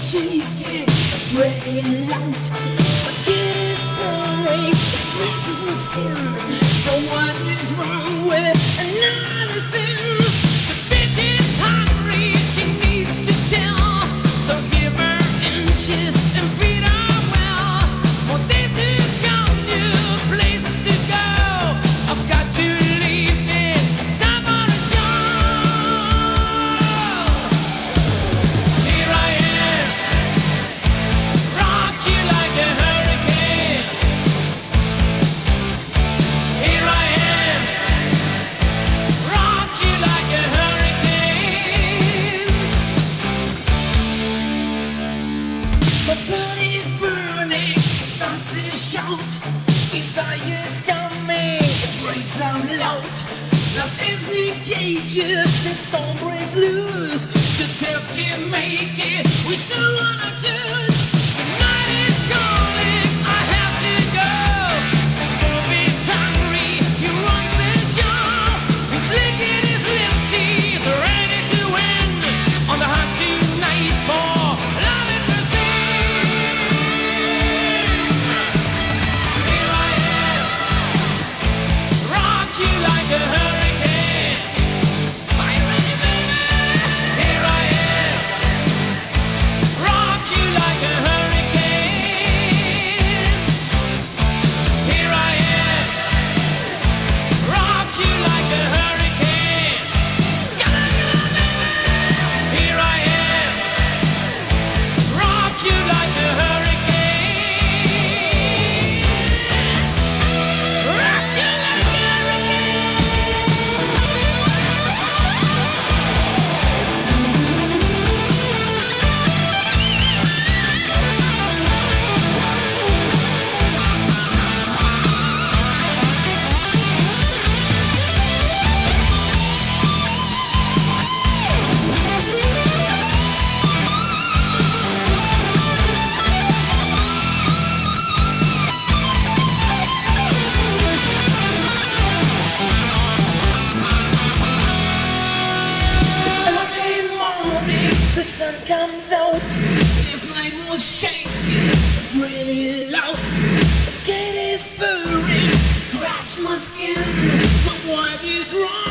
shaking, breaking out. My kid is burning, it reaches my skin. So what is wrong with another sin? The bitch is hungry, she needs to tell. So give her inches. Just let storm breaks loose. Just help to make it. We still wanna do. was shaking really low. Get his burry, scratch my skin. So what is wrong?